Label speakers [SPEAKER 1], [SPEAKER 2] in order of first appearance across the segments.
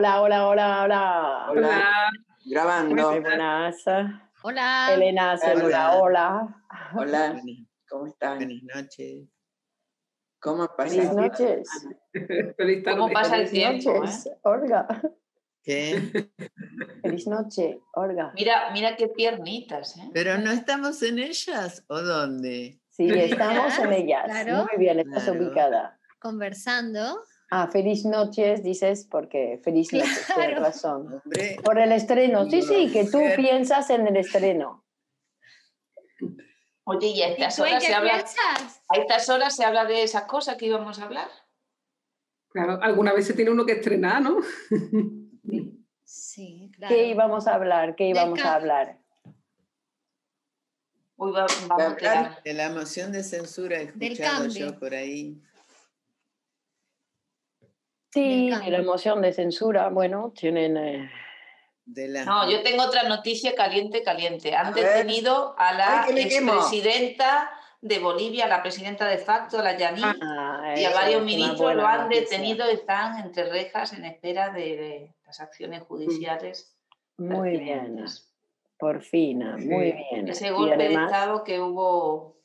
[SPEAKER 1] Hola, hola, hola, hola.
[SPEAKER 2] Hola. Grabando.
[SPEAKER 1] Muy buenas.
[SPEAKER 3] Hola.
[SPEAKER 1] Elena saluda, hola.
[SPEAKER 2] Hola.
[SPEAKER 4] Buenas,
[SPEAKER 2] ¿Cómo están?
[SPEAKER 4] buenas noches.
[SPEAKER 2] ¿Cómo
[SPEAKER 1] Feliz
[SPEAKER 2] pasan?
[SPEAKER 1] noches.
[SPEAKER 5] Feliz tarde.
[SPEAKER 3] ¿Cómo pasa el tiempo?
[SPEAKER 1] noches,
[SPEAKER 3] eh?
[SPEAKER 1] Olga.
[SPEAKER 4] ¿Qué?
[SPEAKER 1] Feliz noche, Olga.
[SPEAKER 3] Mira, mira qué piernitas, ¿eh?
[SPEAKER 4] ¿Pero no estamos en ellas o dónde?
[SPEAKER 1] Sí, estamos en ellas.
[SPEAKER 6] Claro.
[SPEAKER 1] Muy bien, estás
[SPEAKER 4] Claro.
[SPEAKER 1] ubicada.
[SPEAKER 6] conversando.
[SPEAKER 1] Ah, feliz noches, dices, porque feliz noches, tienes razón.
[SPEAKER 4] Hombre,
[SPEAKER 1] Por el estreno, sí, sí, que tú
[SPEAKER 4] Mujer.
[SPEAKER 1] piensas en el estreno.
[SPEAKER 3] Oye, y a
[SPEAKER 6] ¿Y
[SPEAKER 3] estas horas se habla, a estas horas se habla de esa cosa que íbamos a hablar.
[SPEAKER 5] Claro, alguna vez se tiene uno que estrenar, ¿no?
[SPEAKER 6] Sí, claro.
[SPEAKER 1] ¿Qué íbamos a hablar? ¿Qué íbamos a hablar?
[SPEAKER 3] Hoy va- vamos a
[SPEAKER 2] hablar
[SPEAKER 4] de la moción de censura he
[SPEAKER 6] Del
[SPEAKER 4] escuchado
[SPEAKER 6] cambio.
[SPEAKER 4] yo por ahí.
[SPEAKER 1] Sí, la emoción de censura, bueno, tienen... eh,
[SPEAKER 4] De la...
[SPEAKER 3] No, yo tengo otra noticia caliente, caliente. Han
[SPEAKER 2] A ver.
[SPEAKER 3] detenido a la
[SPEAKER 2] Ay,
[SPEAKER 3] expresidenta de Bolivia, la presidenta de facto, la Yaní,
[SPEAKER 1] ah,
[SPEAKER 3] y a varios ministros lo han
[SPEAKER 1] noticia.
[SPEAKER 3] detenido, están entre rejas en espera de, de las acciones judiciales.
[SPEAKER 1] Muy bien, por fin, muy
[SPEAKER 5] Sí.
[SPEAKER 1] bien.
[SPEAKER 3] Ese
[SPEAKER 1] Y
[SPEAKER 3] golpe de Estado que hubo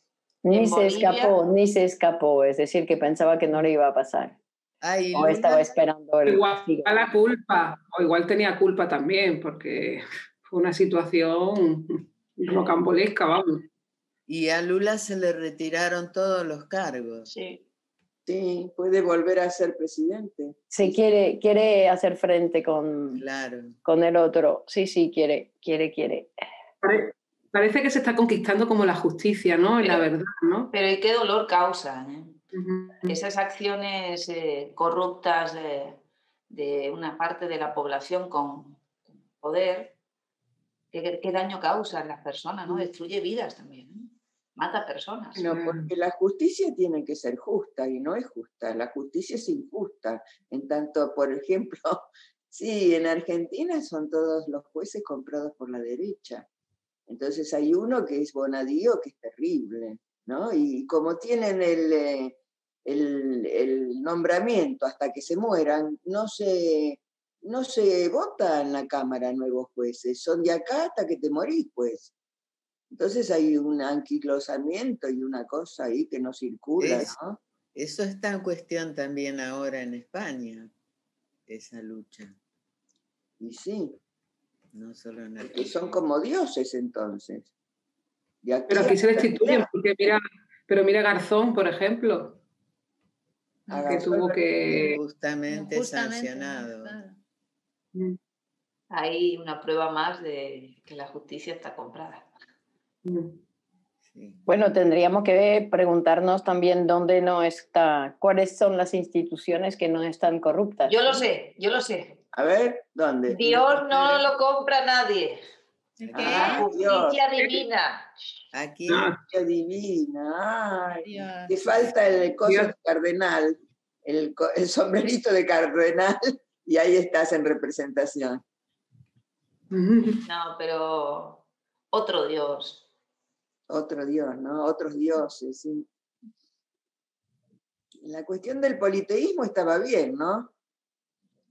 [SPEAKER 1] ni
[SPEAKER 3] en
[SPEAKER 1] se
[SPEAKER 3] Bolivia.
[SPEAKER 1] escapó, ni se escapó, es decir, que pensaba que no le iba a pasar.
[SPEAKER 4] Ay,
[SPEAKER 1] O estaba esperando el
[SPEAKER 5] Igual
[SPEAKER 1] castigo.
[SPEAKER 5] a la culpa, o igual tenía culpa también, porque fue una situación rocambolesca, vamos.
[SPEAKER 4] y a Lula se le retiraron todos los cargos.
[SPEAKER 3] Sí.
[SPEAKER 2] Sí, puede volver a ser presidente.
[SPEAKER 1] Se quiere, quiere hacer frente con,
[SPEAKER 4] Claro.
[SPEAKER 1] con el otro. Sí, sí, quiere, quiere, quiere.
[SPEAKER 5] Pare- Parece que se está conquistando como la justicia, ¿no? Y la
[SPEAKER 3] Pero-
[SPEAKER 5] verdad, ¿no?
[SPEAKER 3] Pero ¿y qué dolor causan? eh? Esas acciones eh, corruptas de, de una parte de la población con poder, ¿qué, qué daño causa en las personas? ¿no? Destruye vidas también. ¿eh? Mata personas.
[SPEAKER 2] No, porque la justicia tiene que ser justa y no es justa. La justicia es injusta. En tanto, por ejemplo, sí, en Argentina son todos los jueces comprados por la derecha. Entonces hay uno que es Bonadío, que es terrible, ¿no? Y como tienen el, eh, el, el nombramiento hasta que se mueran, no se, no se vota en la Cámara nuevos jueces. Son de acá hasta que te morís, pues. Entonces hay un anquilosamiento y una cosa ahí que no circula,
[SPEAKER 4] Es-
[SPEAKER 2] ¿no?
[SPEAKER 4] Eso está en cuestión también ahora en España, esa lucha,
[SPEAKER 2] Y sí,
[SPEAKER 4] no solo en
[SPEAKER 2] que
[SPEAKER 4] Argentina.
[SPEAKER 2] son como dioses entonces.
[SPEAKER 5] Pero aquí se destituyen, porque mira, pero mira Garzón, por ejemplo, que tuvo que...
[SPEAKER 4] Justamente,
[SPEAKER 6] Justamente,
[SPEAKER 4] sancionado.
[SPEAKER 6] claro.
[SPEAKER 3] Hay una prueba más de que la justicia está comprada.
[SPEAKER 5] Mm.
[SPEAKER 4] Sí.
[SPEAKER 1] Bueno, tendríamos que preguntarnos también dónde no está, cuáles son las instituciones que no están corruptas.
[SPEAKER 3] Yo lo sé, yo lo sé.
[SPEAKER 2] A ver, ¿dónde?
[SPEAKER 3] Dios no lo compra nadie.
[SPEAKER 6] ¿El
[SPEAKER 4] ¿Qué?
[SPEAKER 3] La
[SPEAKER 2] Ah,
[SPEAKER 3] justicia divina.
[SPEAKER 4] Aquí,
[SPEAKER 5] Ah,
[SPEAKER 2] Qué divina. Ay,
[SPEAKER 6] Dios.
[SPEAKER 2] te falta el coso
[SPEAKER 5] Dios.
[SPEAKER 2] de cardenal, el, el sombrerito de cardenal, y ahí estás en representación.
[SPEAKER 3] No, pero otro Dios.
[SPEAKER 2] Otro Dios, ¿no? Otros dioses, sí. La cuestión del politeísmo estaba bien, ¿no?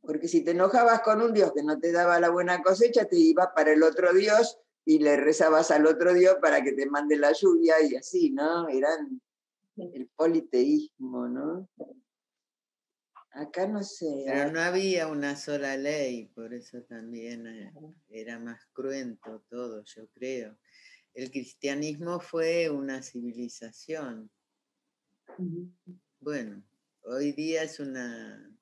[SPEAKER 2] Porque si te enojabas con un Dios que no te daba la buena cosecha, te ibas para el otro Dios y le rezabas al otro Dios para que te mande la lluvia y así, ¿no? Eran el politeísmo, ¿no? Acá no sé.
[SPEAKER 4] pero no había una sola ley, por eso también eh, era más cruento todo, yo creo. El cristianismo fue una civilización. Bueno, hoy día es una...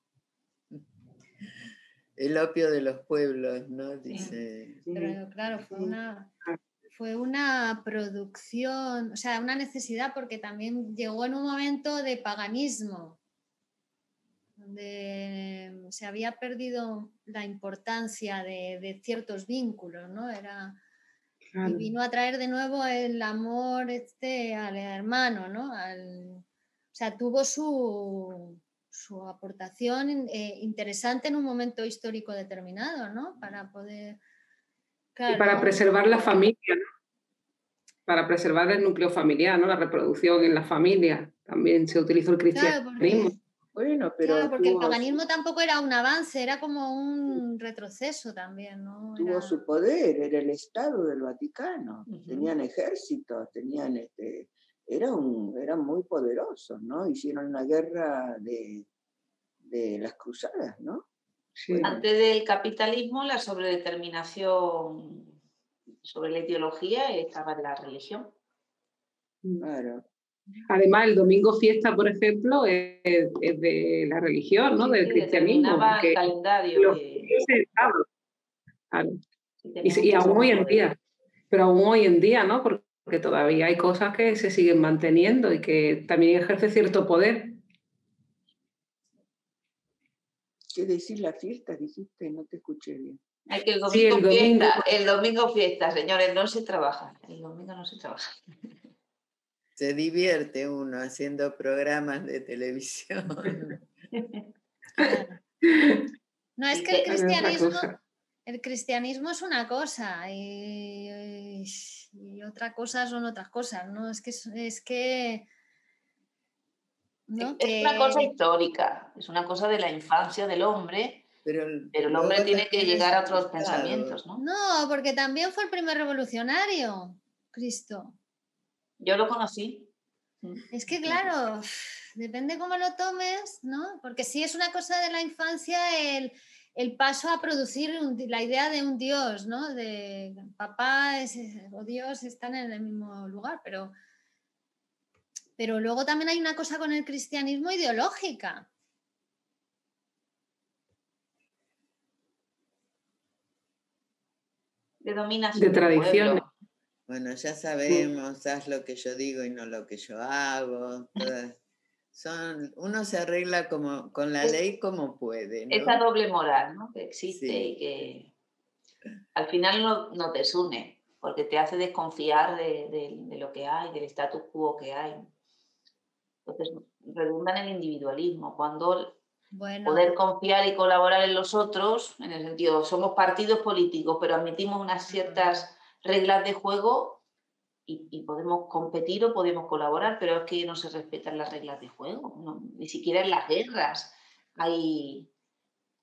[SPEAKER 4] El opio de los pueblos, ¿no? Dice.
[SPEAKER 6] Pero claro, fue una, fue una producción, o sea, una necesidad porque también llegó en un momento de paganismo. donde se había perdido la importancia de, de ciertos vínculos, ¿no? Era, y vino a traer de nuevo el amor este al hermano, ¿no? Al, o sea, tuvo su, su aportación eh, interesante en un momento histórico determinado, ¿no? Para poder...
[SPEAKER 5] Y para preservar la familia, ¿no? Para preservar el núcleo familiar, ¿no? La reproducción en la familia. También se utilizó el cristianismo.
[SPEAKER 2] Bueno, pero.
[SPEAKER 6] Claro, porque el paganismo tampoco era un avance, era como un retroceso también, ¿no?
[SPEAKER 2] Tuvo su poder, era el Estado del Vaticano. Tenían ejércitos, tenían este. Era un, eran muy poderosos, ¿no? Hicieron la guerra de, de las cruzadas, ¿no?
[SPEAKER 3] Antes del capitalismo, la sobredeterminación sobre la ideología estaba en la religión.
[SPEAKER 2] Claro.
[SPEAKER 5] Además, el domingo fiesta, por ejemplo, es, de la religión, ¿no? del cristianismo.
[SPEAKER 3] El calendario.
[SPEAKER 5] Y, aún hoy en día, pero aún hoy en día, ¿no? Porque todavía hay cosas que se siguen manteniendo y que también ejerce cierto poder.
[SPEAKER 2] ¿Qué decir la fiesta? Dijiste, no te escuché bien.
[SPEAKER 3] Hay que el domingo, fiesta, el domingo fiesta, señores, no se trabaja. El domingo no se trabaja.
[SPEAKER 4] Se divierte uno haciendo programas de televisión.
[SPEAKER 6] No, es que el cristianismo, el cristianismo es una cosa y, otra cosa son otras cosas, ¿no? Es que es que
[SPEAKER 3] es una cosa histórica, es una cosa de la infancia del hombre, pero el, hombre tiene que llegar a otros pensamientos, ¿no?
[SPEAKER 6] No, porque también fue el primer revolucionario, Cristo.
[SPEAKER 3] Yo lo conocí.
[SPEAKER 6] Es que claro, depende cómo lo tomes, ¿no? Porque si es una cosa de la infancia el, paso a producir la idea de un Dios, ¿no? De papá o Dios están en el mismo lugar, pero, pero luego también hay una cosa con el cristianismo ideológica.
[SPEAKER 3] De dominación.
[SPEAKER 5] De tradición.
[SPEAKER 4] Bueno, ya sabemos, haz lo que yo digo y no lo que yo hago. Son, uno se arregla como, con la ley como puede.
[SPEAKER 3] Esa doble moral ¿no? que existe y que al final no, no, te une, porque te hace desconfiar de, de, lo que hay, del status quo que hay. Entonces, redunda en el individualismo. Cuando poder confiar y colaborar en los otros, en el sentido, somos partidos políticos, pero admitimos unas ciertas reglas de juego y, podemos competir o podemos colaborar, pero es que no se respetan las reglas de juego, ni siquiera en las guerras hay,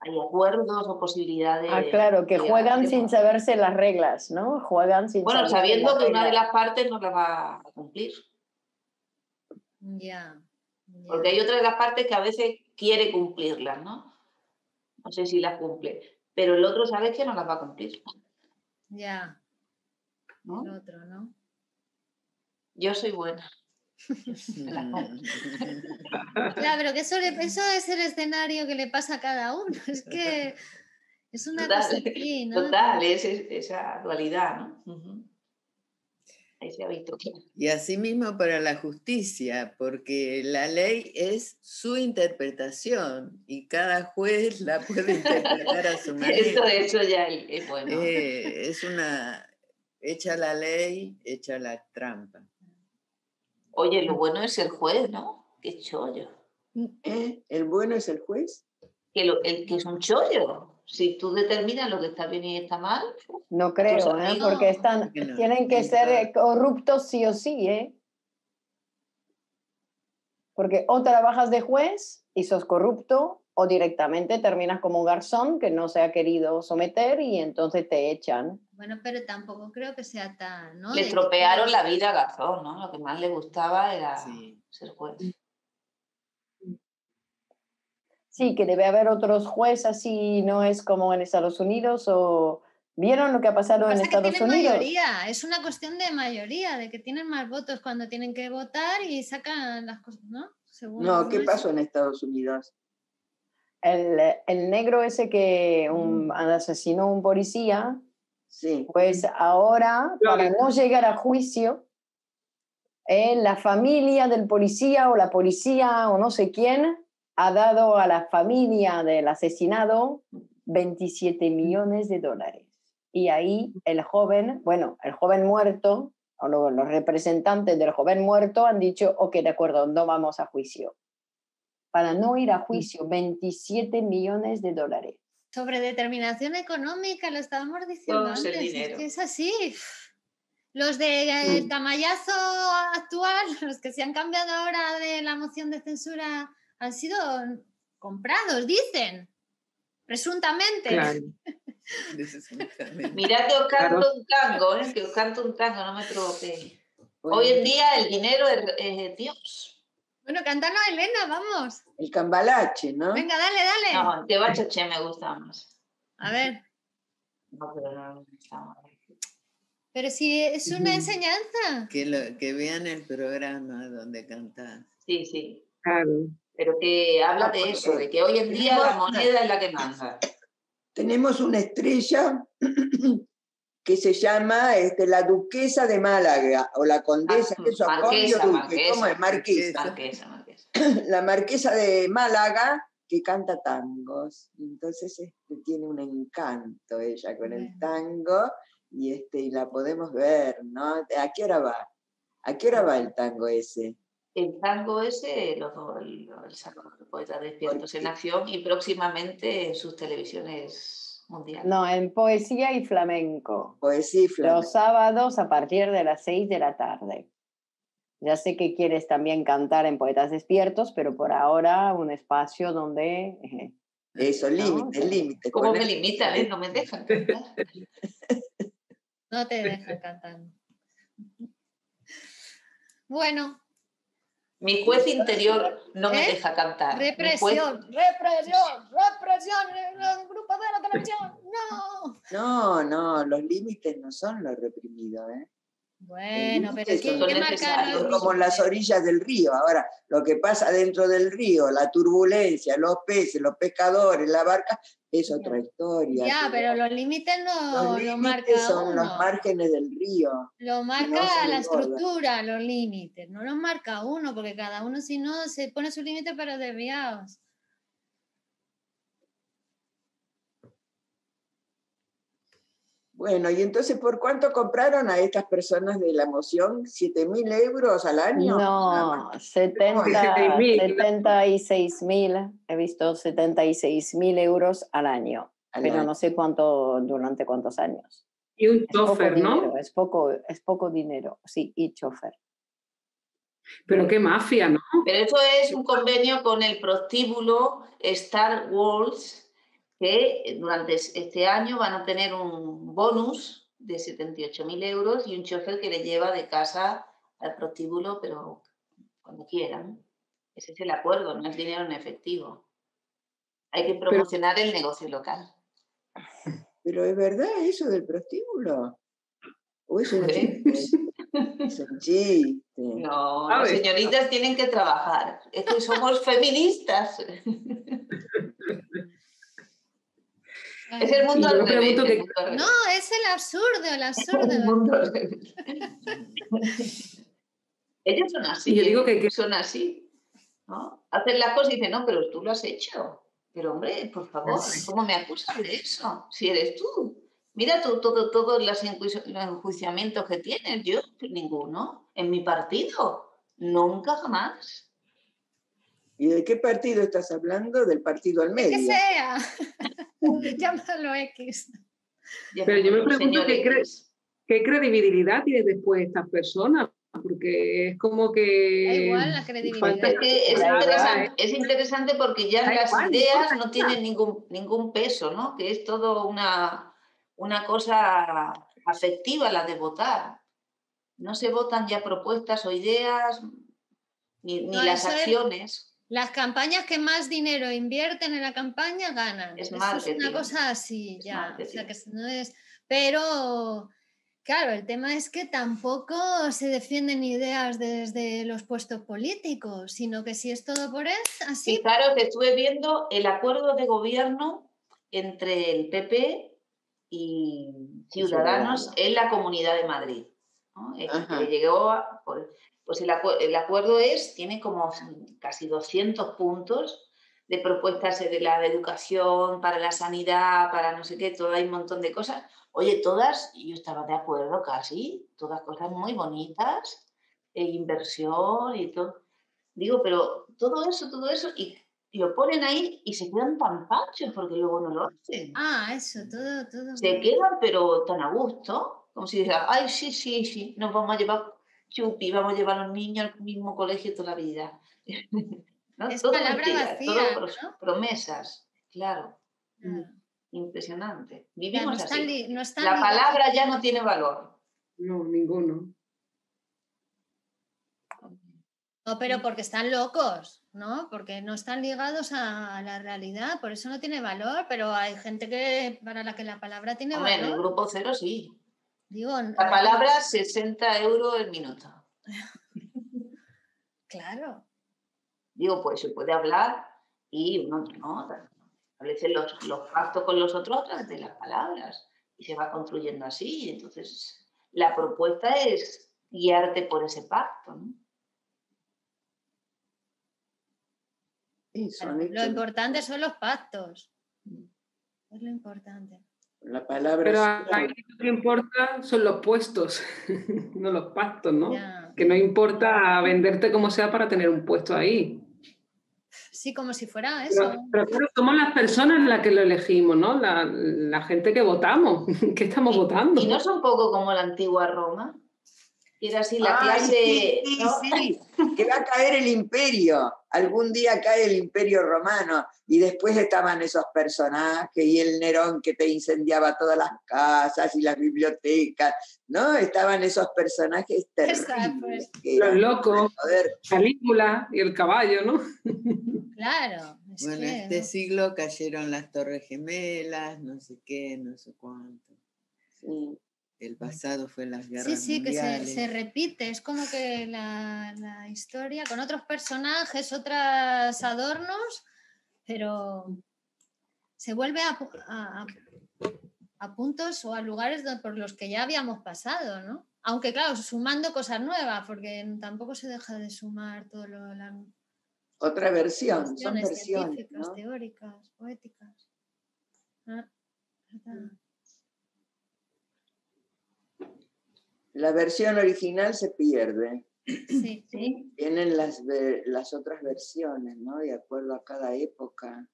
[SPEAKER 3] hay acuerdos o posibilidades.
[SPEAKER 1] Ah, claro, que juegan sin saberse las reglas, ¿no? Juegan sin
[SPEAKER 3] Bueno, sabiendo que una de las partes no las va a cumplir.
[SPEAKER 6] Ya.
[SPEAKER 3] Porque hay otra de las partes que a veces quiere cumplirlas, ¿no? No sé si las cumple, pero el otro sabe que no las va a cumplir.
[SPEAKER 6] Ya. El otro, ¿no?
[SPEAKER 3] Yo soy buena.
[SPEAKER 6] claro, pero que eso, eso, es el escenario que le pasa a cada uno. Es que es una cosa así, ¿no?
[SPEAKER 3] Total, es, esa dualidad, ¿no? Ahí se ha visto
[SPEAKER 4] Y asimismo para la justicia, porque la ley es su interpretación y cada juez la puede interpretar a su manera.
[SPEAKER 3] Eso, eso ya es bueno.
[SPEAKER 4] Eh, es una Echa la ley, echa la trampa.
[SPEAKER 3] Oye, lo bueno es el juez, ¿no? Qué chollo.
[SPEAKER 2] ¿Eh? ¿El bueno es el juez?
[SPEAKER 3] Que el que es un chollo. Si tú determinas lo que está bien y está mal.
[SPEAKER 1] No creo, ¿eh? porque están, tienen que ser eh, corruptos sí o sí, ¿eh? Porque o trabajas de juez y sos corrupto, o directamente terminas como un garzón que no se ha querido someter y entonces te echan.
[SPEAKER 6] Bueno, pero tampoco creo que sea tan...
[SPEAKER 3] Le estropearon la vida a Garzón, ¿no? Lo que más le gustaba era ser juez.
[SPEAKER 1] Sí, que debe haber otros jueces así, no es como en Estados Unidos o... ¿Vieron lo que ha pasado en Estados
[SPEAKER 6] que
[SPEAKER 1] Unidos?
[SPEAKER 6] mayoría, es una cuestión de mayoría, de que tienen más votos cuando tienen que votar y sacan las cosas, ¿no?
[SPEAKER 2] no, ¿qué pasó en Estados Unidos?
[SPEAKER 1] El, el negro ese que un, mm. asesinó a un policía, pues ahora, para no llegar a juicio, eh, la familia del policía o la policía o no sé quién ha dado a la familia del asesinado 27 millones de dólares. Y ahí el joven, bueno, el joven muerto, o los representantes del joven muerto han dicho, ok, de acuerdo, no vamos a juicio. Para no ir a juicio, 27 millones de dólares.
[SPEAKER 6] Sobre determinación económica, lo estábamos diciendo antes, es que es así. Los del de, camallazo actual, los que se han cambiado ahora de la moción de censura, han sido comprados, dicen, presuntamente.
[SPEAKER 3] Mira que os canto un tango, ¿eh? que os canto un tango, no me provoquéis. Hoy en día el dinero es, Dios.
[SPEAKER 6] Bueno, cantanos Elena, vamos.
[SPEAKER 2] El cambalache, ¿no?
[SPEAKER 6] Venga, dale, dale.
[SPEAKER 3] No, el bachache me gusta más.
[SPEAKER 6] A ver. No, pero no Pero si es una enseñanza.
[SPEAKER 4] Que, que vean el programa donde cantas.
[SPEAKER 3] Sí, sí. Claro. Pero que habla de eso, de que hoy en día la moneda es la que manda
[SPEAKER 2] tenemos una estrella que se llama este, la duquesa de Málaga o la condesa,
[SPEAKER 3] ah, es marquesa, ¿cómo es?
[SPEAKER 2] Marquesa. La marquesa de Málaga que canta tangos. Entonces este, tiene un encanto ella con el tango y, este, y la podemos ver, ¿no? ¿A qué hora va? ¿A qué hora va el tango ese?
[SPEAKER 3] El tango ese lo, el, el de Poetas Despiertos en Acción y próximamente en sus televisiones
[SPEAKER 1] No, en Poesía y Flamenco.
[SPEAKER 2] Poesía y Flamenco.
[SPEAKER 1] Los sábados a partir de las seis de la tarde. Ya sé que quieres también cantar en Poetas Despiertos, pero por ahora un espacio donde...
[SPEAKER 2] Eh, Eso, límite, límite.
[SPEAKER 3] ¿Cómo me limitan? Eh? No me dejan cantar.
[SPEAKER 6] no te dejan cantar. Bueno,
[SPEAKER 3] mi juez interior no me ¿Eh? deja cantar.
[SPEAKER 6] Represión, represión, represión en el grupo de la televisión. No.
[SPEAKER 2] No, no, los límites no son los reprimidos, ¿eh?
[SPEAKER 6] Bueno, pero ¿quién, ¿qué marca
[SPEAKER 2] Como las orillas del río. Ahora, lo que pasa dentro del río, la turbulencia, los peces, los pescadores, la barca, es otra historia.
[SPEAKER 6] Ya, pero, los límites no los lo marca
[SPEAKER 2] son los márgenes del río.
[SPEAKER 6] Lo marca la estructura, los límites, no los marca uno, porque cada uno si no se pone su límite para desviados.
[SPEAKER 2] Bueno, y entonces, ¿por cuánto compraron a estas personas de la moción? ¿7 mil euros al año?
[SPEAKER 1] No, 76 mil, he visto 76 mil euros al año, pero no sé cuánto, durante cuántos años.
[SPEAKER 5] Y un chofer, ¿no?
[SPEAKER 1] es, poco, es poco dinero, sí, y chofer.
[SPEAKER 5] Pero qué mafia, ¿no?
[SPEAKER 3] Pero eso es un convenio con el prostíbulo Star Wars que durante este año van a tener un bonus de 78.000 euros y un chofer que le lleva de casa al prostíbulo, pero cuando quieran. Ese es el acuerdo, no es dinero en efectivo. Hay que promocionar el negocio local.
[SPEAKER 2] Pero es verdad eso del prostíbulo. ¿O es un chiste?
[SPEAKER 3] No, las señoritas tienen que trabajar. Es que somos feministas. Es el mundo al revés,
[SPEAKER 6] No, es el absurdo, el absurdo.
[SPEAKER 3] Ellos son así. Yo digo que, son así. ¿no? Hacen las cosas y dicen, no, pero tú lo has hecho. Pero hombre, por favor, ¿cómo me acusas de eso? Si eres tú. Mira tú, todo, todos los enjuiciamientos que tienes. Yo, ninguno. En mi partido. Nunca jamás.
[SPEAKER 2] ¿Y de qué partido estás hablando? Del partido al medio.
[SPEAKER 6] Que sea. Llámalo X.
[SPEAKER 5] Pero yo me pregunto qué, qué credibilidad tiene después estas personas, porque es como que...
[SPEAKER 6] Da igual la credibilidad.
[SPEAKER 3] Es, interesante, porque ya las ideas no tienen ningún, ningún peso, ¿no? Que es todo una, una cosa afectiva la de votar. No se votan ya propuestas o ideas, ni, ni las acciones.
[SPEAKER 6] Las campañas que más dinero invierten en la campaña ganan.
[SPEAKER 3] Es,
[SPEAKER 6] una cosa así, ya. O sea, que no es... Pero, claro, el tema es que tampoco se defienden ideas desde los puestos políticos, sino que si es todo por eso, así.
[SPEAKER 3] Sí, claro, que estuve viendo el acuerdo de gobierno entre el PP y Ciudadanos en la Comunidad de Madrid. Que llegó pues el, acuerdo es, tiene como casi 200 puntos de propuestas de la educación, para la sanidad, para no sé qué, todo hay un montón de cosas. Oye, todas, yo estaba de acuerdo casi, todas cosas muy bonitas, e inversión y todo. Digo, pero todo eso, todo eso, y, lo ponen ahí y se quedan tan pachos porque luego no lo hacen.
[SPEAKER 6] Ah, eso, todo, todo.
[SPEAKER 3] Se quedan, pero tan a gusto, como si dijera, ay, sí, sí, sí, nos vamos a llevar chupi, vamos a llevar a los niños al mismo colegio toda la vida.
[SPEAKER 6] Es palabra vacía,
[SPEAKER 3] promesas, claro. Mm. Impresionante. Vivimos así.
[SPEAKER 6] la
[SPEAKER 3] palabra ya no tiene valor.
[SPEAKER 5] No, ninguno.
[SPEAKER 6] No, pero porque están locos, ¿no? Porque no están ligados a la realidad, por eso no tiene valor, pero hay gente que para la que la palabra tiene valor.
[SPEAKER 3] En el grupo cero sí.
[SPEAKER 6] Digo,
[SPEAKER 3] la palabra 60 euros el minuto.
[SPEAKER 6] claro.
[SPEAKER 3] Digo, pues se puede hablar y uno no, establece los, los pactos con los otros a través de las palabras y se va construyendo así. Entonces, la propuesta es guiarte por ese pacto. ¿no?
[SPEAKER 6] lo importante son los pactos. Es lo importante.
[SPEAKER 2] La palabra.
[SPEAKER 5] Pero ahí lo que importa son los puestos, no los pactos, ¿no? Que no importa venderte como sea para tener un puesto ahí.
[SPEAKER 6] Sí, como si fuera eso.
[SPEAKER 5] Pero, claro, somos las personas las que lo elegimos, ¿no? La, gente que votamos, que estamos votando.
[SPEAKER 3] ¿Y no es un poco como la antigua Roma? Era así la clase.
[SPEAKER 2] Sí, sí, que va a caer el imperio. Algún día cae el imperio romano. Y después estaban esos personajes y el Nerón que te incendiaba todas las casas y las bibliotecas. ¿No? Estaban esos personajes terribles.
[SPEAKER 5] Los locos. Calígula y el caballo, ¿no?
[SPEAKER 6] Claro.
[SPEAKER 4] bueno, este siglo cayeron las Torres Gemelas, no sé qué, no sé cuánto. Sí el pasado fue las guerras Sí,
[SPEAKER 6] sí, que se, repite, es como que la, historia con otros personajes, otros adornos, pero se vuelve a, a, puntos o a lugares por los que ya habíamos pasado, ¿no? Aunque claro, sumando cosas nuevas, porque tampoco se deja de sumar todo lo...
[SPEAKER 2] Otra versión, son versiones.
[SPEAKER 6] teóricas, poéticas. Ah,
[SPEAKER 2] la versión original se pierde.
[SPEAKER 6] Sí, sí.
[SPEAKER 2] Tienen las, las otras versiones, ¿no? De acuerdo a cada época.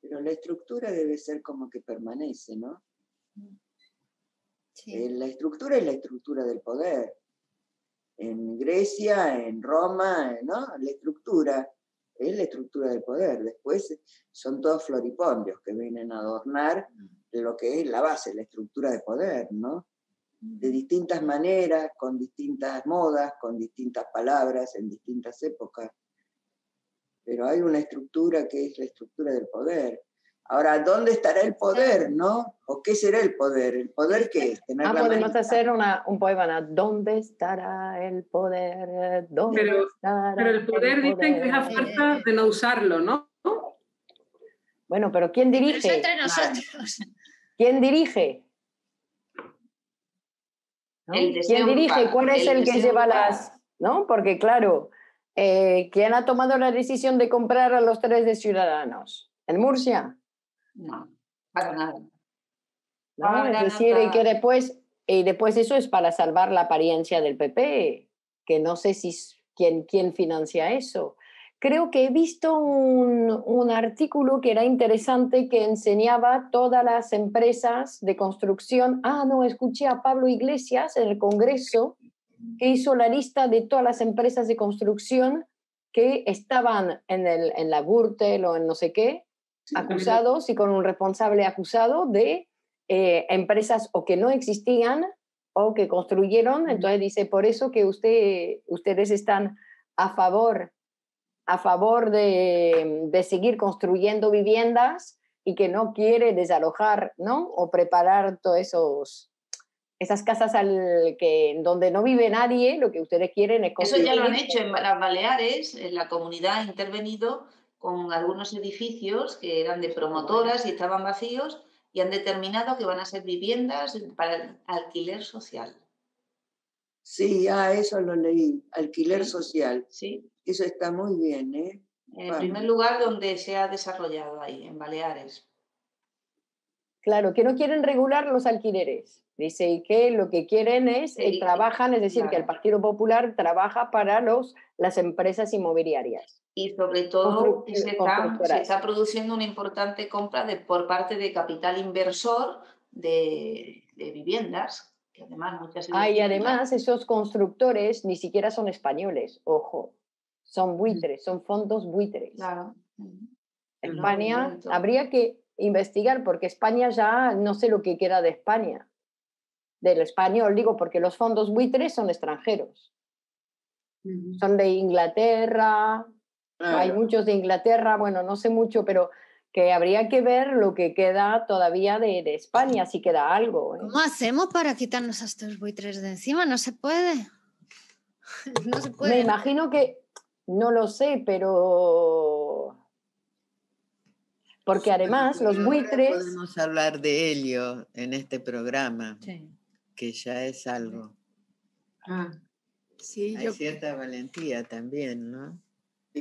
[SPEAKER 2] Pero la estructura debe ser como que permanece, ¿no? Sí. Eh, la estructura es la estructura del poder. En Grecia, en Roma, ¿no? La estructura es la estructura del poder. Después son todos floripondios que vienen a adornar lo que es la base, la estructura de poder, ¿no? De distintas maneras, con distintas modas, con distintas palabras, en distintas épocas. Pero hay una estructura que es la estructura del poder. Ahora, ¿dónde estará el poder, no? ¿O qué será el poder? ¿El poder qué es?
[SPEAKER 1] ah, podemos hacer una, un poema, ¿dónde estará el poder? ¿Dónde
[SPEAKER 5] pero,
[SPEAKER 1] estará
[SPEAKER 5] pero el poder, el poder? dicen que es a fuerza de no usarlo, ¿no?
[SPEAKER 1] Bueno, pero ¿quién dirige?
[SPEAKER 6] entre nosotros.
[SPEAKER 1] ¿Quién dirige? ¿Quién dirige? ¿Cuál es el, que lleva las...? ¿no? Porque claro, eh, ¿quién ha tomado la decisión de comprar a los tres de Ciudadanos? ¿En Murcia?
[SPEAKER 3] No, para nada.
[SPEAKER 1] No, es decir, y que después, y después eso es para salvar la apariencia del PP, que no sé si quién, quién financia eso creo que he visto un, artículo que era interesante que enseñaba todas las empresas de construcción. Ah, no, escuché a Pablo Iglesias en el Congreso que hizo la lista de todas las empresas de construcción que estaban en, el, en la Gürtel o en no sé qué, acusados y con un responsable acusado de eh, empresas o que no existían o que construyeron. Entonces dice, por eso que usted, ustedes están a favor a favor de, seguir construyendo viviendas y que no quiere desalojar, ¿no? O preparar todos esos esas casas al que donde no vive nadie, lo que ustedes quieren es
[SPEAKER 3] construir. Eso ya lo han hecho en las Baleares, en la comunidad ha intervenido con algunos edificios que eran de promotoras y estaban vacíos y han determinado que van a ser viviendas para alquiler social.
[SPEAKER 2] Sí, ah, eso lo leí, alquiler social.
[SPEAKER 3] Sí.
[SPEAKER 2] Eso está muy bien, ¿eh?
[SPEAKER 3] En primer lugar, donde se ha desarrollado ahí, en Baleares.
[SPEAKER 1] Claro, que no quieren regular los alquileres. Dice que lo que quieren es, eh, trabajan, es decir, que el Partido Popular trabaja para los, las empresas inmobiliarias.
[SPEAKER 3] Y sobre todo se está, produciendo una importante compra de, por parte de capital inversor de, viviendas, que además muchas...
[SPEAKER 1] Ah, y además esos constructores ni siquiera son españoles, ojo, son buitres, son fondos buitres.
[SPEAKER 3] Claro.
[SPEAKER 1] España, habría que investigar porque España ya no sé lo que queda de España, del español, digo, porque los fondos buitres son extranjeros. Son de Inglaterra, hay muchos de Inglaterra, bueno, no sé mucho, pero que habría que ver lo que queda todavía de, de España, si queda algo.
[SPEAKER 6] ¿eh? ¿Cómo hacemos para quitarnos a estos buitres de encima? No se puede. No se puede.
[SPEAKER 1] Me imagino que, no lo sé, pero porque además los buitres...
[SPEAKER 4] Podemos hablar de Helio en este programa, que ya es algo.
[SPEAKER 5] Ah, sí,
[SPEAKER 4] hay cierta valentía también, ¿no?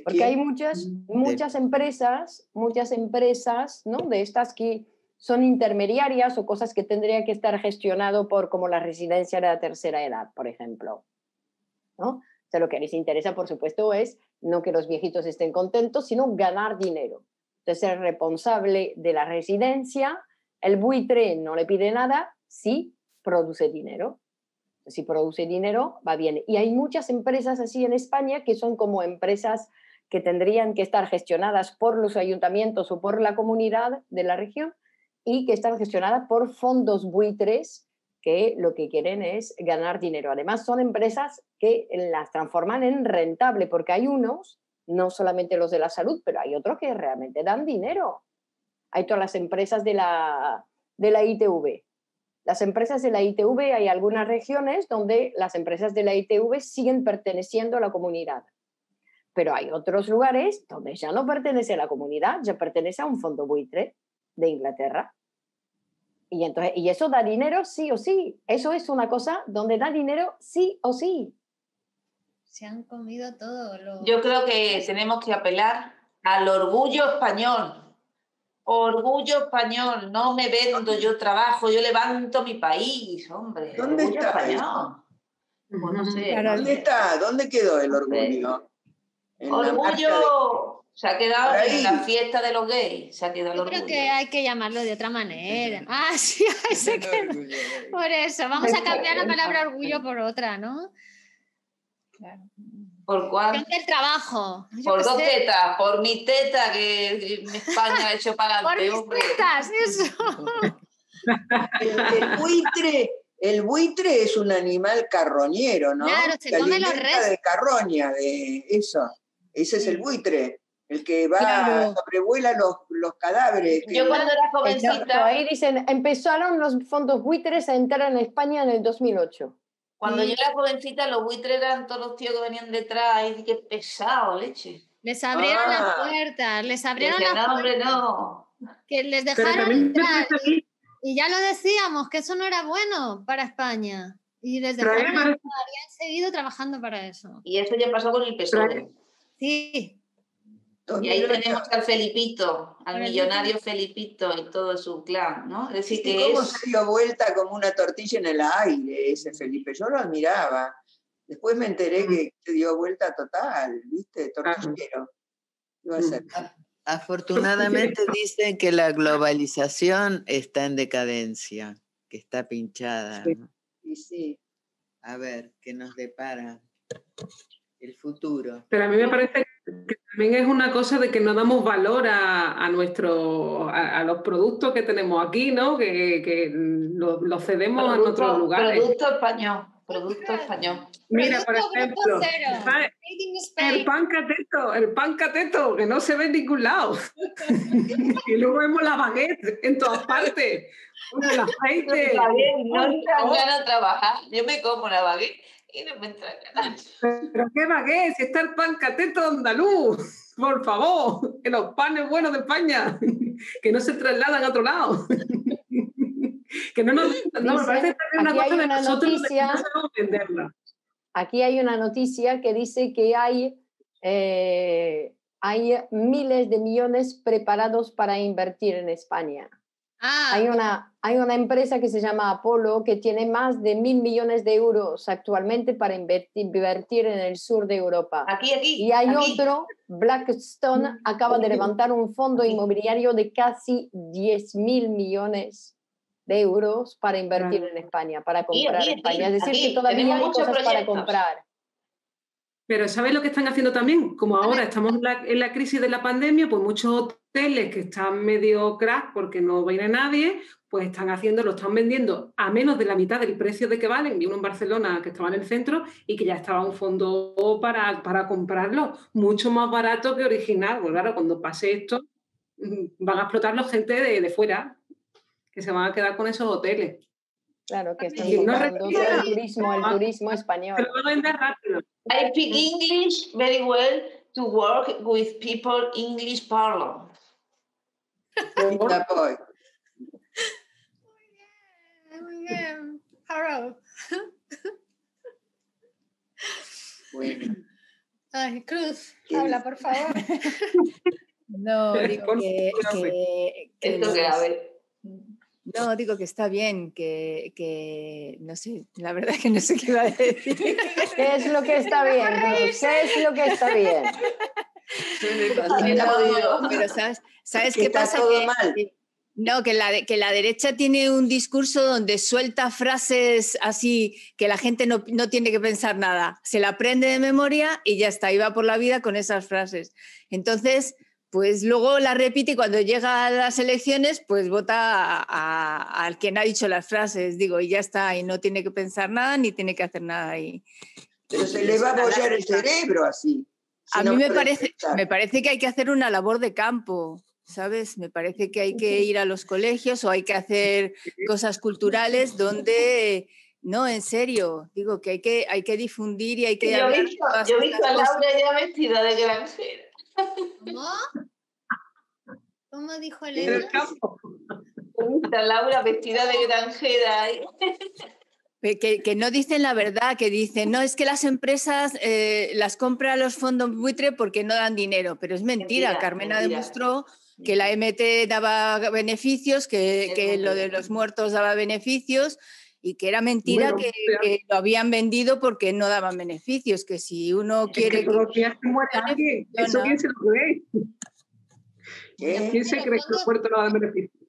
[SPEAKER 1] Porque hay muchas, muchas empresas, muchas empresas, ¿no? De estas que son intermediarias o cosas que tendrían que estar gestionado por como la residencia de la tercera edad, por ejemplo. ¿no? Sea, lo que les interesa, por supuesto, es no que los viejitos estén contentos, sino ganar dinero de ser responsable de la residencia, el buitre no le pide nada si produce dinero. Si produce dinero, va bien. Y hay muchas empresas así en España que son como empresas que tendrían que estar gestionadas por los ayuntamientos o por la comunidad de la región y que están gestionadas por fondos buitres que lo que quieren es ganar dinero. Además, son empresas que las transforman en rentable, porque hay unos no solamente los de la salud, pero hay otros que realmente dan dinero. Hay todas las empresas de la, de la ITV. Las empresas de la ITV, hay algunas regiones donde las empresas de la ITV siguen perteneciendo a la comunidad. Pero hay otros lugares donde ya no pertenece a la comunidad, ya pertenece a un fondo buitre de Inglaterra. Y, entonces, y eso da dinero sí o sí. Eso es una cosa donde da dinero sí o sí
[SPEAKER 6] se han comido todo. Lo...
[SPEAKER 3] Yo creo que tenemos que apelar al orgullo español. Orgullo español, no me vendo, yo trabajo, yo levanto mi país, hombre.
[SPEAKER 2] ¿Dónde está
[SPEAKER 3] español?
[SPEAKER 2] Pues no sé. ¿Dónde está? ¿Dónde quedó el orgullo?
[SPEAKER 3] orgullo se ha quedado en la fiesta de los gays. Se ha quedado Yo
[SPEAKER 6] creo que hay que llamarlo de otra manera. Ah, sí, se quedó. Por eso, vamos a cambiar la palabra orgullo por otra, ¿no?
[SPEAKER 3] ¿Por cuál?
[SPEAKER 6] el trabajo.
[SPEAKER 3] por dos tetas, por mi teta que España ha hecho para
[SPEAKER 6] Por mis tetas, eso.
[SPEAKER 2] el, buitre, el buitre es un animal carroñero, ¿no?
[SPEAKER 6] Claro, se come los restos.
[SPEAKER 2] de carroña, de eso. Ese es el buitre, el que va, sobrevuela los, los cadáveres.
[SPEAKER 3] Yo cuando era jovencita...
[SPEAKER 1] Ahí dicen, empezaron los fondos buitres a entrar en España en el 2008.
[SPEAKER 3] Cuando yo era jovencita, los buitres eran todos los tíos que venían detrás, y qué pesado, leche.
[SPEAKER 6] Les abrieron las ah. puertas, les abrieron las
[SPEAKER 3] no, Hombre, no.
[SPEAKER 6] Que les dejaron entrar. Y, ya lo decíamos, que eso no era bueno para España. Y desde dejaron entrar y han seguido trabajando para eso.
[SPEAKER 3] Y eso ya pasó con el PSOE.
[SPEAKER 6] Sí,
[SPEAKER 3] y ahí tenemos al Felipito, al millonario Felipito y todo su clan, ¿no?
[SPEAKER 2] Es decir, que ¿Cómo se dio vuelta como una tortilla en el aire ese Felipe? Yo lo admiraba. Después me enteré que se dio vuelta total, ¿viste? Tortillero.
[SPEAKER 4] Afortunadamente dicen que la globalización está en decadencia, que está pinchada.
[SPEAKER 2] Sí, sí.
[SPEAKER 4] A ver, ¿qué nos depara el futuro?
[SPEAKER 5] Pero a mí me parece que también es una cosa de que no damos valor a, nuestro, a, los productos que tenemos aquí, ¿no? Que, que los cedemos a nuestros lugares.
[SPEAKER 3] Producto español. Producto español.
[SPEAKER 5] Mira, por ejemplo, el pan cateto, el pan cateto, que no se ve en ningún lado. y luego vemos la baguette en todas partes. El aceite.
[SPEAKER 3] No ganas de trabajar. Yo me como una baguette y no me entra
[SPEAKER 5] Pero qué baguette, si está el pan cateto andaluz, por favor, que los panes buenos de España, que no se trasladan a otro lado. que no nos, no, me parece una cosa de nosotros noticia,
[SPEAKER 1] Aquí hay una noticia que dice que hay, eh, hay miles de millones preparados para invertir en España.
[SPEAKER 6] Ah,
[SPEAKER 1] Hay una, hay una empresa que se llama Apolo que tiene más de mil millones de euros actualmente para inverti- invertir en el sur de Europa.
[SPEAKER 3] Aquí, aquí.
[SPEAKER 1] Y hay
[SPEAKER 3] aquí.
[SPEAKER 1] otro, Blackstone acaba de levantar un fondo inmobiliario de casi 10 mil millones de euros para invertir en España, para comprar en España.
[SPEAKER 3] aquí,
[SPEAKER 1] Es decir,
[SPEAKER 3] aquí.
[SPEAKER 1] que todavía
[SPEAKER 3] Tenemos
[SPEAKER 1] hay cosas para
[SPEAKER 3] proyectos.
[SPEAKER 1] comprar.
[SPEAKER 5] Pero ¿sabéis lo que están haciendo también? Como ahora estamos en la, en la crisis de la pandemia, pues muchos hoteles que están medio crack porque no viene nadie, pues están haciendo, lo están vendiendo a menos de la mitad del precio de que valen. Vi uno en Barcelona que estaba en el centro y que ya estaba un fondo para, para comprarlo, mucho más barato que original. Pues claro, cuando pase esto, mm, van a explotarlo gente de, de fuera, que se van a quedar con esos hoteles.
[SPEAKER 1] Claro, que están
[SPEAKER 5] no
[SPEAKER 1] el turismo, el turismo español.
[SPEAKER 5] Se lo vender rápido.
[SPEAKER 3] I speak English very well to work with people English parlor.
[SPEAKER 2] Ya voy.
[SPEAKER 6] muy bien. Harold.
[SPEAKER 2] Bueno,
[SPEAKER 6] Ay, Cruz,
[SPEAKER 2] ¿Qué
[SPEAKER 6] habla, por favor.
[SPEAKER 7] No, digo que, que- que
[SPEAKER 3] Esto que, a
[SPEAKER 7] los-
[SPEAKER 3] ver,
[SPEAKER 7] no, digo que está bien, que, que no sé, la verdad que no sé qué iba a decir.
[SPEAKER 1] ¿Qué es lo que está bien? ¿Qué es lo que está bien?
[SPEAKER 7] No, pero ¿sabes, ¿sabes
[SPEAKER 2] Que
[SPEAKER 7] qué pasa?
[SPEAKER 2] todo
[SPEAKER 7] Que-
[SPEAKER 2] mal.
[SPEAKER 7] no, que la, que la derecha tiene un discurso donde suelta frases así que la gente no, no tiene que pensar nada. Se la aprende de memoria y ya está, y va por la vida con esas frases. Entonces, pues luego la repite y cuando llega a las elecciones, pues vota al quien ha dicho las frases, digo, y ya está, y no tiene que pensar nada ni tiene que hacer nada. Y,
[SPEAKER 2] Pero se le va a apoyar el cerebro así. Si
[SPEAKER 7] A
[SPEAKER 2] no
[SPEAKER 7] mí me parece, me parece que hay que hacer una labor de campo, ¿sabes? Me parece que hay que ir a los colegios o hay que hacer cosas culturales donde, no, en serio, digo que hay que, hay que difundir y hay que...
[SPEAKER 3] Yo he visto, yo he visto a
[SPEAKER 7] cosas.
[SPEAKER 3] Laura ya vestida de granjera.
[SPEAKER 6] ¿Cómo? ¿Cómo dijo
[SPEAKER 5] En
[SPEAKER 6] Elena?
[SPEAKER 5] el campo.
[SPEAKER 3] He visto a Laura vestida de granjera. ¿eh?
[SPEAKER 7] Que, que no dicen la verdad, que dicen, no, es que las empresas eh, las compran los fondos buitre porque no dan dinero, pero es mentira.
[SPEAKER 3] Mentira,
[SPEAKER 7] Carmena
[SPEAKER 3] mentira.
[SPEAKER 7] demostró que la MT daba beneficios, que, que lo de los muertos daba beneficios y que era mentira
[SPEAKER 5] Bueno,
[SPEAKER 7] que,
[SPEAKER 5] pero-
[SPEAKER 7] que lo habían vendido porque no daban beneficios, que si uno
[SPEAKER 5] Es que
[SPEAKER 7] quiere...
[SPEAKER 5] todos los días se muere alguien. ¿Eso
[SPEAKER 7] funciona.
[SPEAKER 5] quién se lo cree?
[SPEAKER 2] ¿Qué?
[SPEAKER 5] ¿Quién se
[SPEAKER 6] Pero
[SPEAKER 5] cree que el puerto no da beneficio?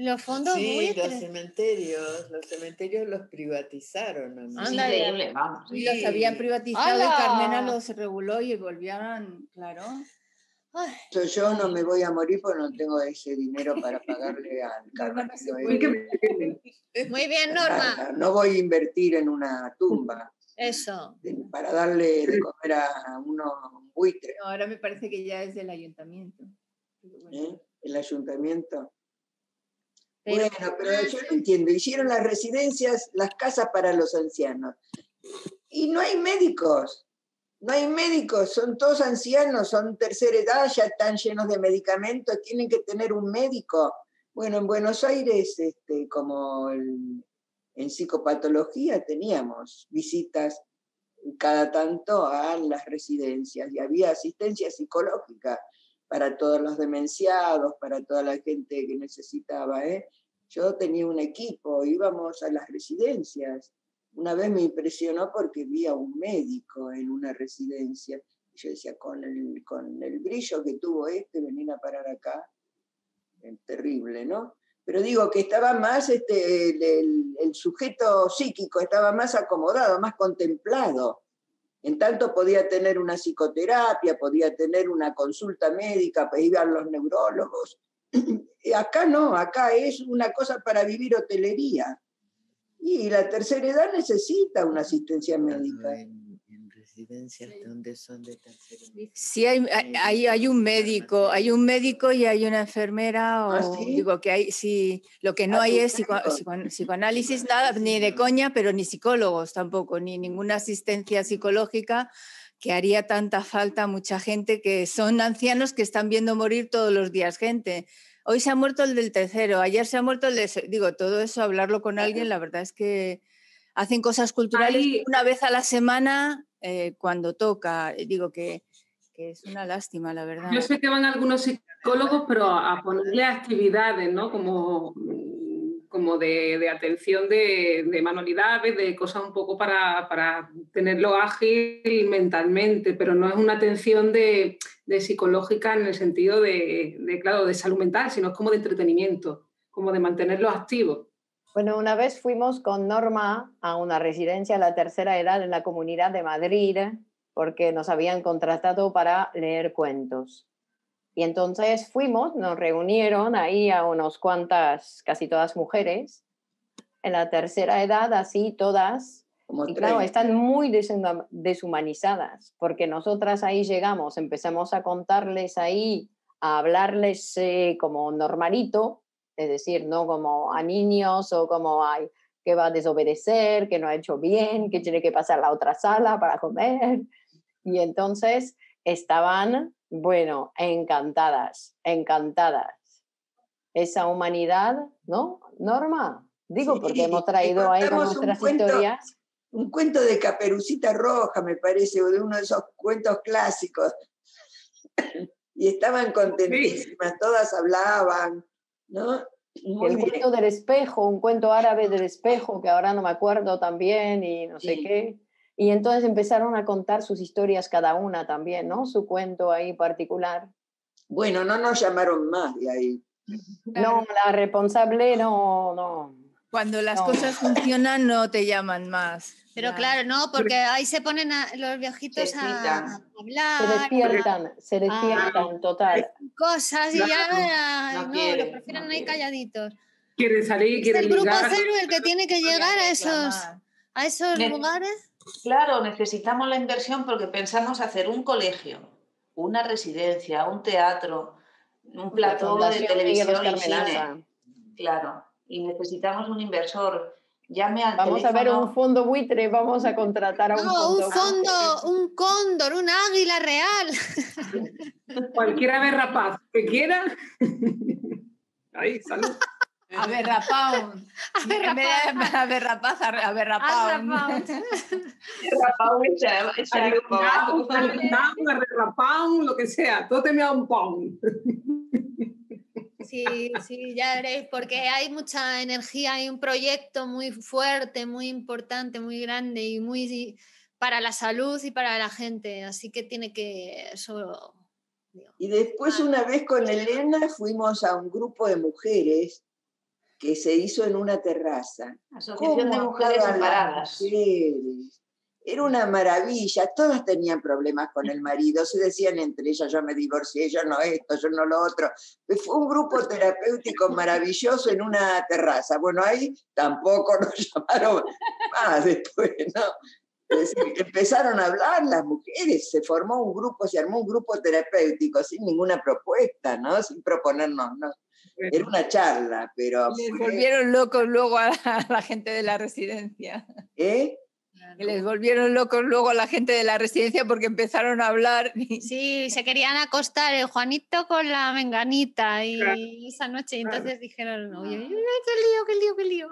[SPEAKER 6] Los fondos
[SPEAKER 4] Sí, los cementerios, los cementerios los privatizaron.
[SPEAKER 3] Es
[SPEAKER 6] Anda
[SPEAKER 3] increíble, vamos.
[SPEAKER 7] Y los habían
[SPEAKER 4] Sí.
[SPEAKER 7] privatizado y
[SPEAKER 6] ¡Hala!
[SPEAKER 7] Carmena los reguló y volvieron, claro.
[SPEAKER 6] Ay,
[SPEAKER 2] Yo- Yo no me voy a morir porque no tengo ese dinero para pagarle al
[SPEAKER 7] No, no.
[SPEAKER 5] ¿Y me-
[SPEAKER 6] muy bien, Norma.
[SPEAKER 2] No voy a invertir en una tumba
[SPEAKER 6] Eso.
[SPEAKER 2] de- para darle de comer a unos buitres.
[SPEAKER 7] No, ahora me parece que ya es del ayuntamiento. Bueno.
[SPEAKER 2] ¿eh? El ayuntamiento. Bueno, pero yo no entiendo. Hicieron las residencias, las casas para los ancianos. Y no hay médicos. No hay médicos. Son todos ancianos, son tercera edad, ya están llenos de medicamentos. Tienen que tener un médico. Bueno, en Buenos Aires, este, como en psicopatología, teníamos visitas cada tanto a las residencias y había asistencia psicológica para todos los demenciados, para toda la gente que necesitaba. ¿eh? Yo tenía un equipo, íbamos a las residencias. Una vez me impresionó porque vi a un médico en una residencia. Yo decía, con el, con el brillo que tuvo este, venir a parar acá, terrible, ¿no? Pero digo que estaba más, este, el sujeto psíquico estaba más acomodado, más contemplado. En tanto podía tener una psicoterapia, podía tener una consulta médica, pues iban los neurólogos. Acá no, acá es una cosa para vivir hotelería. Y la tercera edad necesita una asistencia médica.
[SPEAKER 4] En, en residencias donde son de tercera edad.
[SPEAKER 7] Sí, hay, hay- hay, hay un médico, hay un médico y hay una enfermera, o
[SPEAKER 2] ¿Ah, sí?
[SPEAKER 7] digo que hay, sí, lo que no
[SPEAKER 2] Ah,
[SPEAKER 7] hay es psico- psicoanálisis, nada, ni de coña, pero ni psicólogos tampoco, ni ninguna asistencia psicológica que haría tanta falta a mucha gente que son ancianos que están viendo morir todos los días gente. Hoy se ha muerto el del tercero, ayer se ha muerto el de... se- Digo, todo eso, hablarlo con alguien, la verdad es que hacen cosas culturales
[SPEAKER 5] Ahí-
[SPEAKER 7] una vez a la semana eh, cuando toca. eh, Digo que, que que es una lástima, la verdad.
[SPEAKER 5] Yo sé que van algunos psicólogos, pero a ponerle actividades, ¿no? Como, como de, de atención de, de, manualidades, de cosas un poco para, para, tenerlo ágil mentalmente, pero no es una atención de, de psicológica en el sentido de, claro, de salud mental, sino es como de entretenimiento, como de mantenerlo activo.
[SPEAKER 1] Bueno, una vez fuimos con Norma a una residencia a la tercera edad en la comunidad de Madrid porque nos habían contratado para leer cuentos. Y entonces fuimos, nos reunieron ahí a unos cuantas, casi todas mujeres, en la tercera edad, así todas. y claro, están muy deshumanizadas, porque nosotras ahí llegamos, empezamos a contarles ahí, a hablarles eh, como normalito, es decir, no como a niños o como hay que va a desobedecer, que no ha hecho bien, que tiene que pasar a la otra sala para comer. Y entonces estaban, bueno, encantadas, encantadas. Esa humanidad, ¿no? Norma, digo,
[SPEAKER 2] Sí,
[SPEAKER 1] porque hemos traído ahí nuestras
[SPEAKER 2] cuento-
[SPEAKER 1] historias.
[SPEAKER 2] Un cuento de Caperucita Roja, me parece, o de uno de esos cuentos clásicos. Y estaban contentísimas, todas hablaban, ¿no? Muy
[SPEAKER 1] el
[SPEAKER 2] bien.
[SPEAKER 1] cuento del espejo, un cuento árabe del espejo, que ahora no me acuerdo también, y no sé qué. Y entonces empezaron a contar sus historias cada una también, ¿no? Su cuento ahí particular.
[SPEAKER 2] Bueno, no nos llamaron más de ahí.
[SPEAKER 1] No, la responsable no, no.
[SPEAKER 7] Cuando las
[SPEAKER 1] No.
[SPEAKER 7] cosas funcionan no te llaman más.
[SPEAKER 6] Pero
[SPEAKER 7] Ya.
[SPEAKER 6] claro, no, porque ahí se ponen a- los viejitos
[SPEAKER 3] Se
[SPEAKER 6] a, a
[SPEAKER 1] Se
[SPEAKER 6] hablar,
[SPEAKER 1] despiertan, se despiertan, total.
[SPEAKER 6] a cosas y ya ay,
[SPEAKER 3] no
[SPEAKER 6] no,
[SPEAKER 3] quieren,
[SPEAKER 6] los prefieren
[SPEAKER 3] no
[SPEAKER 6] ahí calladitos.
[SPEAKER 5] Quieren salir,
[SPEAKER 6] Es
[SPEAKER 5] quieren
[SPEAKER 6] el grupo
[SPEAKER 5] ligar.
[SPEAKER 6] cero el que tiene que llegar a esos, a esos lugares.
[SPEAKER 3] Claro, necesitamos la inversión porque pensamos hacer un colegio, una residencia, un teatro, un plató de televisión y cine. Claro, y necesitamos un inversor. Llame al
[SPEAKER 1] Vamos a ver un fondo buitre, vamos a contratar a un
[SPEAKER 6] No,
[SPEAKER 1] fondo.
[SPEAKER 6] un fondo, un cóndor, un águila real.
[SPEAKER 5] Cualquier ave rapaz que quiera. Ahí, salud.
[SPEAKER 7] A ver, Rapaun. En vez de a ver, rapaz, a ver,
[SPEAKER 6] Ah,
[SPEAKER 7] Rapaun.
[SPEAKER 3] Rapao, echa- echa algo para abajo.
[SPEAKER 5] Un rapán, lo que sea. Todo te me da un pon.
[SPEAKER 6] Sí, sí, ya veréis, porque hay mucha energía, hay un proyecto muy fuerte, muy importante, muy grande y muy para la salud y para la gente, así que tiene que eso. digo,
[SPEAKER 2] Y después una vez con Elena fuimos a un grupo de mujeres que se hizo en una terraza.
[SPEAKER 3] Asociación de
[SPEAKER 2] ¿Cómo
[SPEAKER 3] Mujeres Separadas.
[SPEAKER 2] mujeres? Era una maravilla, todas tenían problemas con el marido, se decían entre ellas, yo me divorcié, yo no esto, yo no lo otro. Fue un grupo terapéutico maravilloso en una terraza. Bueno, ahí tampoco nos llamaron más después, ¿no? Es decir, empezaron a hablar las mujeres, se formó un grupo, se armó un grupo terapéutico sin ninguna propuesta, ¿no? Sin proponernos, ¿no? Era una charla, pero
[SPEAKER 7] Les
[SPEAKER 2] fue-
[SPEAKER 7] volvieron locos luego a la, gente de la residencia.
[SPEAKER 2] ¿eh?
[SPEAKER 7] Que les volvieron locos luego a la gente de la residencia porque empezaron a hablar. y-
[SPEAKER 6] Sí, se querían acostar el Juanito con la menganita y
[SPEAKER 5] Claro.
[SPEAKER 6] esa noche, y
[SPEAKER 5] Claro.
[SPEAKER 6] entonces dijeron, oye, qué lío, qué lío, qué lío.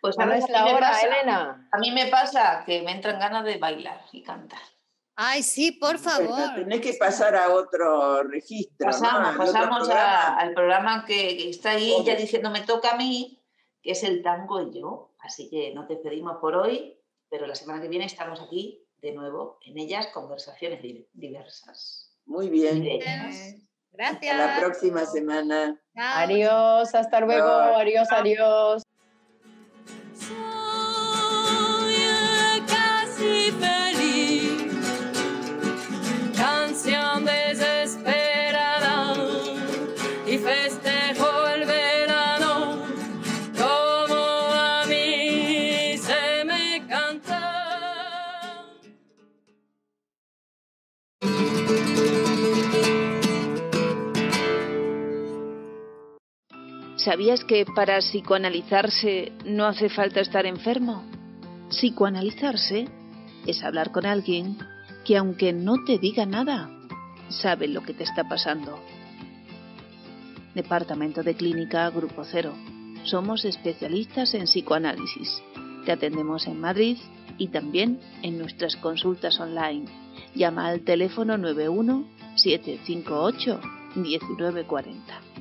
[SPEAKER 3] Pues ¿sabes
[SPEAKER 1] es la hora,
[SPEAKER 3] pasa?
[SPEAKER 1] Elena.
[SPEAKER 3] A mí me pasa que me entran ganas de bailar y cantar.
[SPEAKER 6] Ay, sí, por favor.
[SPEAKER 2] tenés que pasar a otro registro. ¿no?
[SPEAKER 3] Pasamos, pasamos a- al programa que, que está ahí
[SPEAKER 2] ¿Cómo?
[SPEAKER 3] ya diciendo me toca a mí, que es el tango y yo. Así que nos despedimos por hoy, pero la semana que viene estamos aquí de nuevo en ellas conversaciones di- diversas.
[SPEAKER 2] Muy bien.
[SPEAKER 6] Gracias.
[SPEAKER 2] Hasta la próxima semana.
[SPEAKER 1] Adiós, hasta luego, adiós, adiós.
[SPEAKER 8] ¿Sabías que para psicoanalizarse no hace falta estar enfermo? Psicoanalizarse es hablar con alguien que aunque no te diga nada, sabe lo que te está pasando. Departamento de Clínica Grupo Cero. Somos especialistas en psicoanálisis. Te atendemos en Madrid y también en nuestras consultas online. Llama al teléfono 91 758 1940.